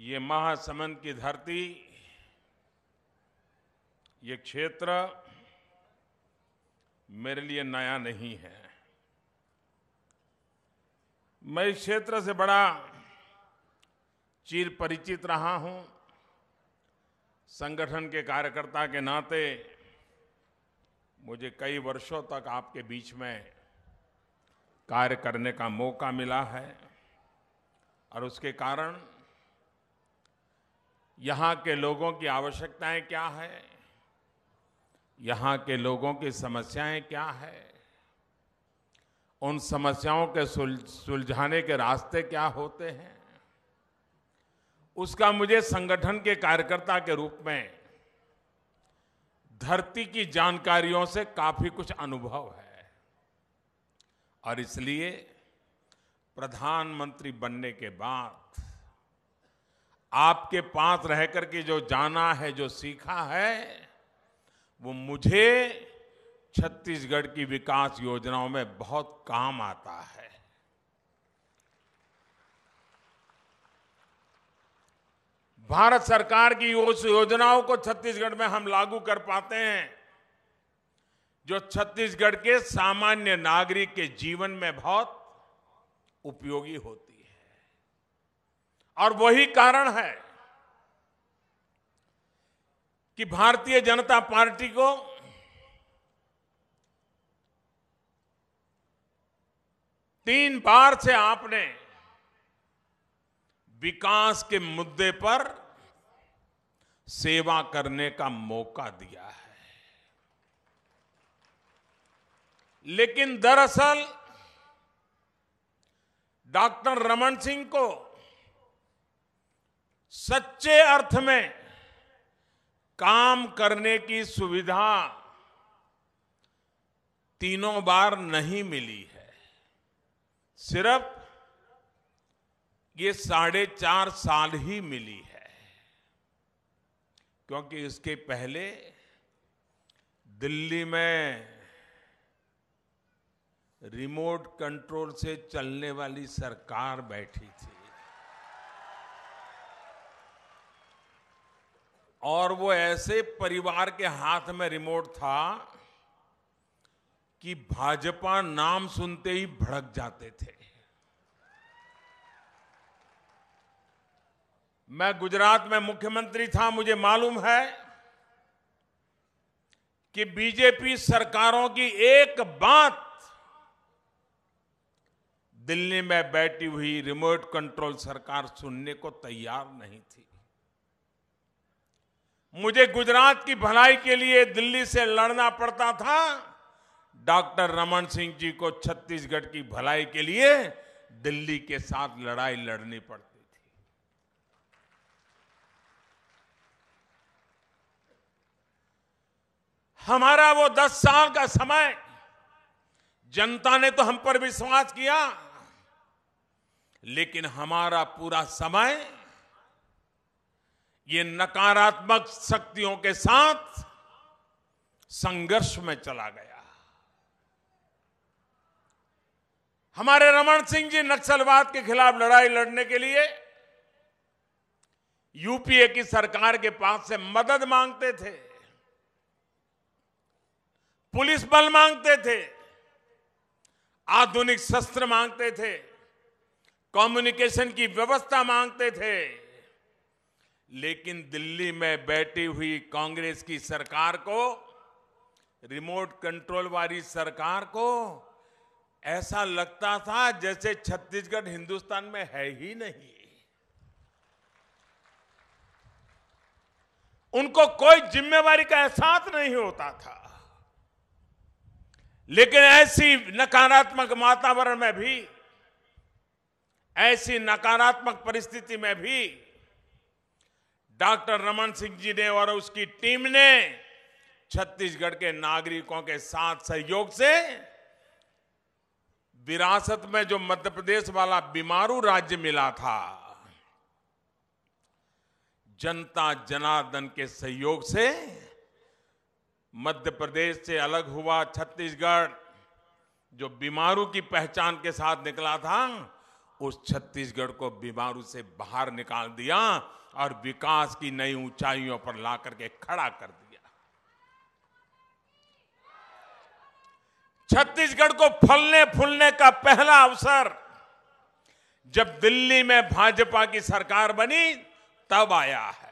ये महासमंद की धरती, ये क्षेत्र मेरे लिए नया नहीं है। मैं इस क्षेत्र से बड़ा चिर परिचित रहा हूँ। संगठन के कार्यकर्ता के नाते मुझे कई वर्षों तक आपके बीच में कार्य करने का मौका मिला है और उसके कारण यहाँ के लोगों की आवश्यकताएँ क्या है? यहाँ के लोगों की समस्याएँ क्या है? उन समस्याओं के सुलझाने के रास्ते क्या होते हैं? उसका मुझे संगठन के कार्यकर्ता के रूप में धरती की जानकारियों से काफ़ी कुछ अनुभव है। और इसलिए प्रधानमंत्री बनने के बाद आपके पास रह करके जो जाना है, जो सीखा है, वो मुझे छत्तीसगढ़ की विकास योजनाओं में बहुत काम आता है। भारत सरकार की योजनाओं को छत्तीसगढ़ में हम लागू कर पाते हैं, जो छत्तीसगढ़ के सामान्य नागरिक के जीवन में बहुत उपयोगी होती और वही कारण है कि भारतीय जनता पार्टी को तीन बार से आपने विकास के मुद्दे पर सेवा करने का मौका दिया है। लेकिन दरअसल डॉक्टर रमन सिंह को सच्चे अर्थ में काम करने की सुविधा तीनों बार नहीं मिली है। सिर्फ़ ये साढ़े चार साल ही मिली है, क्योंकि इसके पहले दिल्ली में रिमोट कंट्रोल से चलने वाली सरकार बैठी थी। और वो ऐसे परिवार के हाथ में रिमोट था कि भाजपा नाम सुनते ही भड़क जाते थे। मैं गुजरात में मुख्यमंत्री था, मुझे मालूम है कि बीजेपी सरकारों की एक बात दिल्ली में बैठी हुई रिमोट कंट्रोल सरकार सुनने को तैयार नहीं थी। मुझे गुजरात की भलाई के लिए दिल्ली से लड़ना पड़ता था। डॉक्टर रमन सिंह जी को छत्तीसगढ़ की भलाई के लिए दिल्ली के साथ लड़ाई लड़नी पड़ती थी। हमारा वो दस साल का समय, जनता ने तो हम पर विश्वास किया, लेकिन हमारा पूरा समय ये नकारात्मक शक्तियों के साथ संघर्ष में चला गया। हमारे रमन सिंह जी नक्सलवाद के खिलाफ लड़ाई लड़ने के लिए यूपीए की सरकार के पास से मदद मांगते थे, पुलिस बल मांगते थे, आधुनिक शस्त्र मांगते थे, कम्युनिकेशन की व्यवस्था मांगते थे। लेकिन दिल्ली में बैठी हुई कांग्रेस की सरकार को, रिमोट कंट्रोल वाली सरकार को ऐसा लगता था जैसे छत्तीसगढ़ हिंदुस्तान में है ही नहीं। उनको कोई जिम्मेवारी का एहसास नहीं होता था। लेकिन ऐसी नकारात्मक वातावरण में भी, ऐसी नकारात्मक परिस्थिति में भी डॉक्टर रमन सिंह जी ने और उसकी टीम ने छत्तीसगढ़ के नागरिकों के साथ सहयोग से विरासत में जो मध्य प्रदेश वाला बीमारू राज्य मिला था, जनता जनार्दन के सहयोग से मध्य प्रदेश से अलग हुआ छत्तीसगढ़, जो बीमारू की पहचान के साथ निकला था उस छत्तीसगढ़ को बीमारू से बाहर निकाल दिया और विकास की नई ऊंचाइयों पर ला करके खड़ा कर दिया। छत्तीसगढ़ को फलने फूलने का पहला अवसर जब दिल्ली में भाजपा की सरकार बनी, तब आया है।